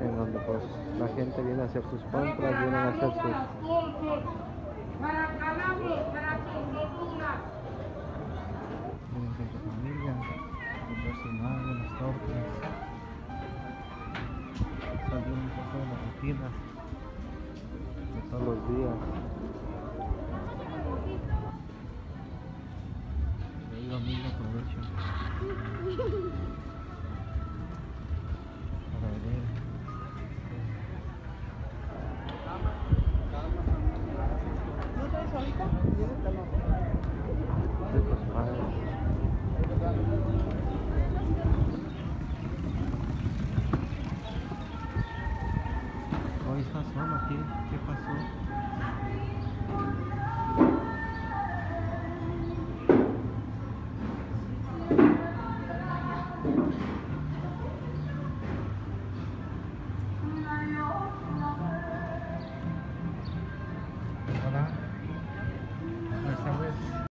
en donde pues la gente viene a hacer sus compras, vienen a hacer sus familia, las tortas, salir un poco de la rutina de todos los días. Ahí domingo aprovecho Olha, estaciona que passou.